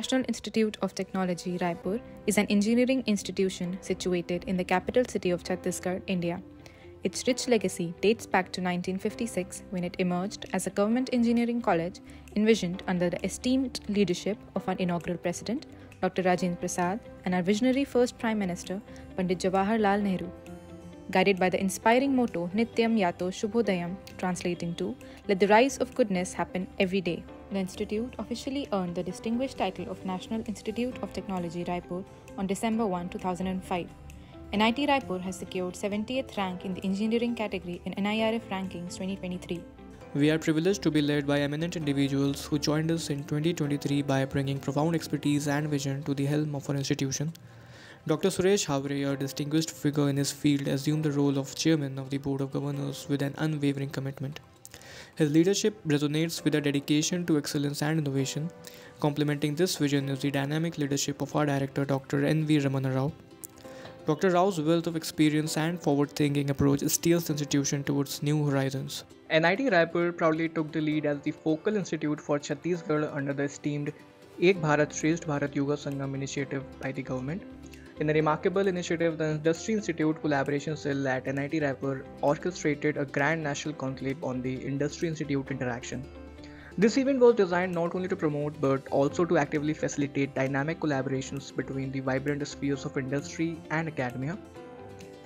National Institute of Technology, Raipur, is an engineering institution situated in the capital city of Chhattisgarh, India. Its rich legacy dates back to 1956 when it emerged as a government engineering college envisioned under the esteemed leadership of our inaugural president, Dr. Rajendra Prasad, and our visionary first Prime Minister, Pandit Jawaharlal Nehru. Guided by the inspiring motto Nityam Yato Shubhodayam, translating to Let the rise of goodness happen every day. The institute officially earned the distinguished title of National Institute of Technology Raipur on December 1, 2005. NIT Raipur has secured 70th rank in the engineering category in NIRF Rankings 2023. We are privileged to be led by eminent individuals who joined us in 2023 by bringing profound expertise and vision to the helm of our institution. Dr. Suresh Haware, a distinguished figure in his field, assumed the role of chairman of the Board of Governors with an unwavering commitment. His leadership resonates with a dedication to excellence and innovation. Complementing this vision is the dynamic leadership of our director, Dr. N.V. Ramana Rao. Dr. Rao's wealth of experience and forward thinking approach steers the institution towards new horizons. NIT Raipur proudly took the lead as the focal institute for Chhattisgarh under the esteemed Ek Bharat Shresth Bharat Yuva Sangam initiative by the government. In a remarkable initiative, the Industry Institute Collaboration Cell at NIT Raipur orchestrated a grand national conclave on the Industry Institute interaction. This event was designed not only to promote but also to actively facilitate dynamic collaborations between the vibrant spheres of industry and academia,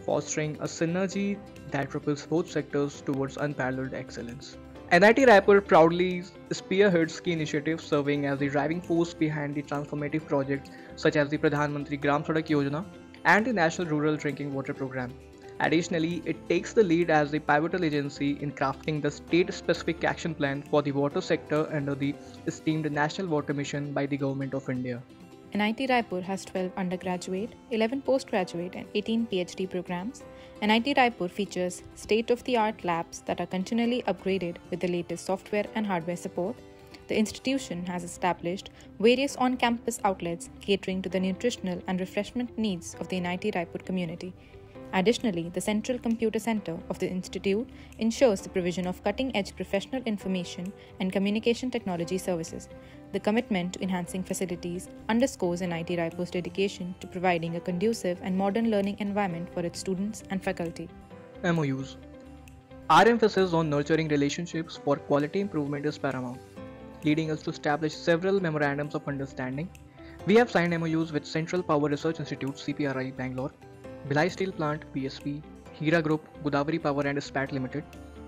fostering a synergy that propels both sectors towards unparalleled excellence. NIT Raipur proudly spearheads key initiatives serving as the driving force behind the transformative projects such as the Pradhan Mantri Gram Sadak Yojana and the National Rural Drinking Water Program. Additionally, it takes the lead as the pivotal agency in crafting the state specific action plan for the water sector under the esteemed National Water Mission by the Government of India. NIT Raipur has 12 undergraduate, 11 postgraduate, and 18 PhD programs. NIT Raipur features state of the art labs that are continually upgraded with the latest software and hardware support the institution has established various on campus outlets catering to the nutritional and refreshment needs of the NIT Raipur community. Additionally, the Central Computer Center of the Institute ensures the provision of cutting edge professional information and communication technology services. The commitment to enhancing facilities underscores NIT Raipur's dedication to providing a conducive and modern learning environment for its students and faculty. MOUs Our emphasis on nurturing relationships for quality improvement is paramount leading us to establish several memorandums of understanding. We have signed MOUs with Central Power Research Institute CPRI Bangalore, Bhilai Steel Plant BSP, Hira Group, Godavari Power and Ispat Limited,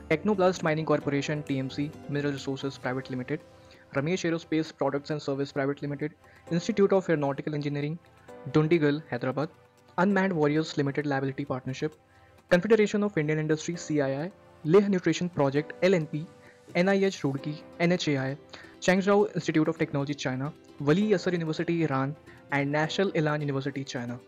Technoblast Mining Corporation TMC, Mineral Resources Private Limited, Ramesh Aerospace Products and Service Private Limited, Institute of Aeronautical Engineering, Dundigal, Hyderabad, Unmanned Warriors Limited Liability Partnership, Confederation of Indian Industry CII, Leh Nutrition Project LNP, NIH Roorkee, NHAI, Changzhou Institute of Technology China, Wali Asr University Iran, and National Ilan University China.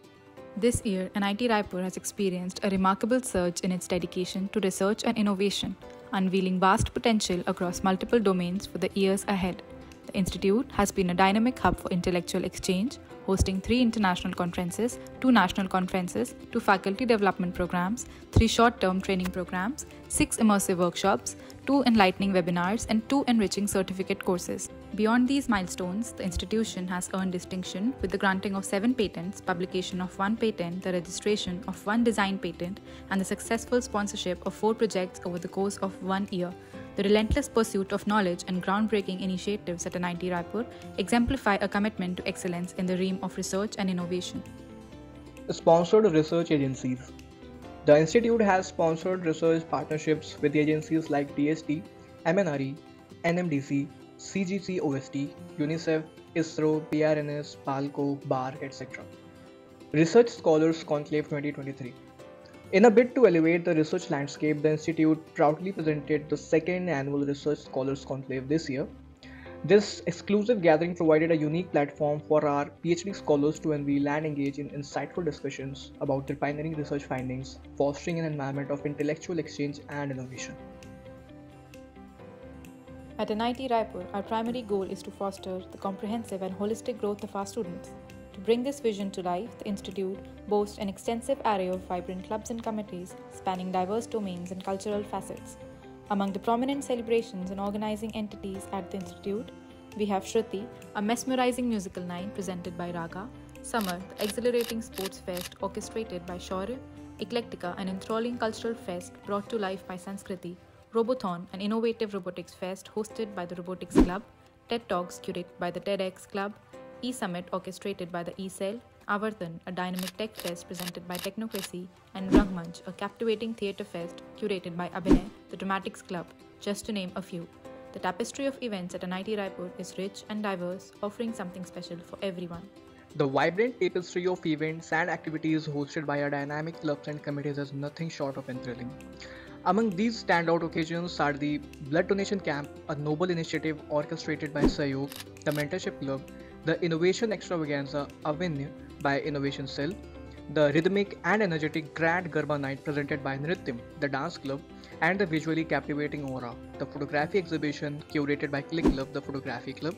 This year, NIT Raipur has experienced a remarkable surge in its dedication to research and innovation, unveiling vast potential across multiple domains for the years ahead. The Institute has been a dynamic hub for intellectual exchange, hosting three international conferences, two national conferences, two faculty development programs, three short term training programs, six immersive workshops, two enlightening webinars, and two enriching certificate courses. Beyond these milestones, the institution has earned distinction with the granting of seven patents, publication of one patent, the registration of one design patent, and the successful sponsorship of four projects over the course of one year. The relentless pursuit of knowledge and groundbreaking initiatives at NIT Raipur exemplify a commitment to excellence in the realm of research and innovation. Sponsored research agencies. The Institute has sponsored research partnerships with agencies like DST, MNRE, NMDC, CGC OST, UNICEF, ISRO, PRNS, BALCO, BAR, etc. Research Scholars Conclave 2023 in a bid to elevate the research landscape, the Institute proudly presented the second annual Research Scholars Conclave this year. This exclusive gathering provided a unique platform for our PhD scholars to unveil and engage in insightful discussions about their pioneering research findings, fostering an environment of intellectual exchange and innovation. At NIT Raipur, our primary goal is to foster the comprehensive and holistic growth of our students. To bring this vision to life, the Institute boasts an extensive array of vibrant clubs and committees spanning diverse domains and cultural facets. Among the prominent celebrations and organizing entities at the Institute, we have Shruti, a mesmerizing musical night presented by Raga, Samar, the exhilarating sports fest orchestrated by Shaurya, Eclectica, an enthralling cultural fest brought to life by Sanskriti, Robothon, an innovative robotics fest hosted by the Robotics Club, TED Talks curated by the TEDx Club, E-Summit orchestrated by the E-Cell, Avartan, a dynamic tech fest presented by Technocracy, and Rangmanch, a captivating theatre fest curated by Abhinay, the Dramatics Club, just to name a few. The tapestry of events at NIT Raipur is rich and diverse, offering something special for everyone. The vibrant tapestry of events and activities hosted by our dynamic clubs and committees is nothing short of enthralling. Among these standout occasions are the Blood Donation Camp, a noble initiative orchestrated by Sayog, the Mentorship Club, the Innovation Extravaganza Avinya by Innovation Cell, the rhythmic and energetic Grand Garba Night presented by Nrityam, the Dance Club, and the visually captivating Aura, the photography exhibition curated by Click Club, the Photography Club.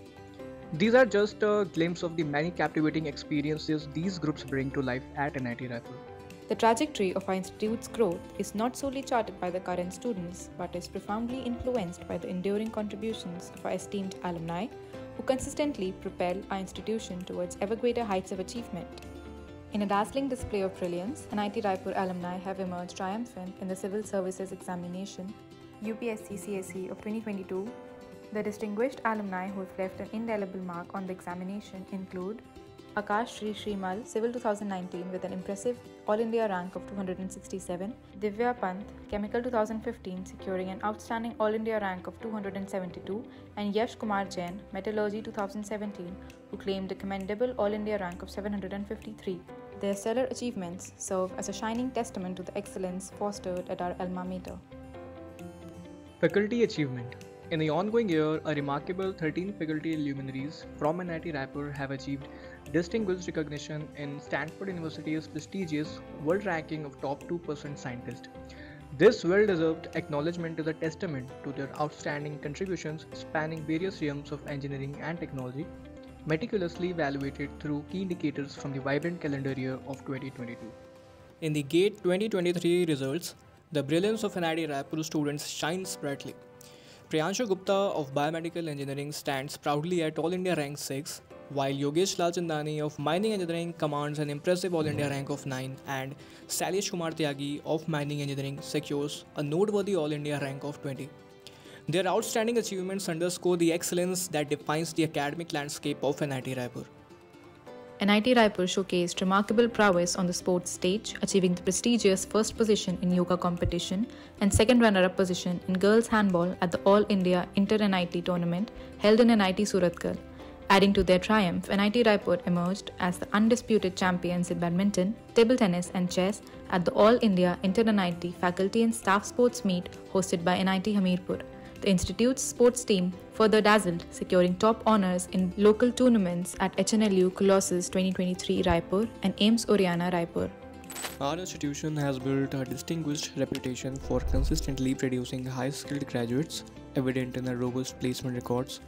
These are just a glimpse of the many captivating experiences these groups bring to life at NIT Raipur. The trajectory of our institute's growth is not solely charted by the current students, but is profoundly influenced by the enduring contributions of our esteemed alumni, who consistently propel our institution towards ever greater heights of achievement. In a dazzling display of brilliance, NIT Raipur alumni have emerged triumphant in the Civil Services Examination UPSC CSE of 2022. The distinguished alumni who have left an indelible mark on the examination include Akash Sri Shrimal, Civil 2019 with an impressive All India rank of 267, Divya Pant, Chemical 2015 securing an outstanding All India rank of 272, and Yash Kumar Jain, Metallurgy 2017, who claimed a commendable All India rank of 753. Their stellar achievements serve as a shining testament to the excellence fostered at our alma mater. Faculty Achievement In the ongoing year, a remarkable 13 faculty luminaries from NIT Raipur have achieved distinguished recognition in Stanford University's prestigious world ranking of top 2% scientists. This well deserved acknowledgement is a testament to their outstanding contributions spanning various realms of engineering and technology, meticulously evaluated through key indicators from the vibrant calendar year of 2022. In the GATE 2023 results, the brilliance of NIT Raipur students shines brightly. Priyanshu Gupta of Biomedical Engineering stands proudly at All India rank 6, while Yogesh Lalchandani of Mining Engineering commands an impressive All India rank of 9, and Salish Kumar Tyagi of Mining Engineering secures a noteworthy All India rank of 20. Their outstanding achievements underscore the excellence that defines the academic landscape of NIT Raipur. NIT Raipur showcased remarkable prowess on the sports stage, achieving the prestigious first position in yoga competition and second runner-up position in girls handball at the All India Inter-NIT tournament held in NIT Surathkal. Adding to their triumph, NIT Raipur emerged as the undisputed champions in badminton, table tennis, and chess at the All India Inter-NIT Faculty and Staff Sports Meet hosted by NIT Hamirpur. The institute's sports team further dazzled, securing top honors in local tournaments at HNLU Colossus 2023 Raipur and AIIMS Oriana Raipur. Our institution has built a distinguished reputation for consistently producing high skilled graduates, evident in our robust placement records.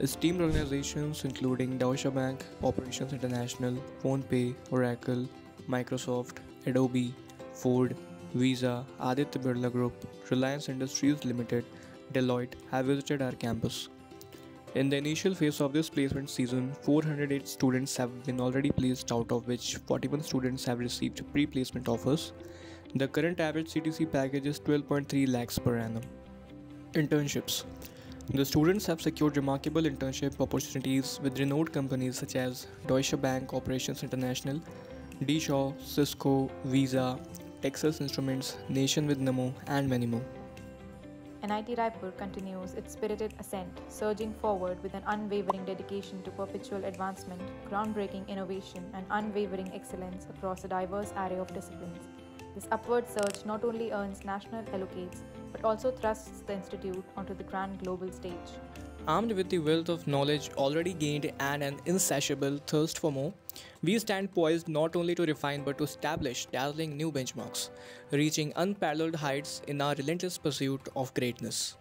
Esteemed organizations including Deutsche Bank, Operations International, PhonePe, Oracle, Microsoft, Adobe, Ford, Visa, Aditya Birla Group, Reliance Industries Limited, Deloitte have visited our campus. In the initial phase of this placement season, 408 students have been already placed, out of which 41 students have received pre placement offers. The current average CTC package is 12.3 lakhs per annum. Internships The students have secured remarkable internship opportunities with renowned companies such as Deutsche Bank Operations International, D. Shaw, Cisco, Visa, Texas Instruments, Nation with Namo, and many more. NIT Raipur continues its spirited ascent, surging forward with an unwavering dedication to perpetual advancement, groundbreaking innovation, and unwavering excellence across a diverse array of disciplines. This upward surge not only earns national accolades but also thrusts the institute onto the grand global stage. Armed with the wealth of knowledge already gained and an insatiable thirst for more, we stand poised not only to refine but to establish dazzling new benchmarks, reaching unparalleled heights in our relentless pursuit of greatness.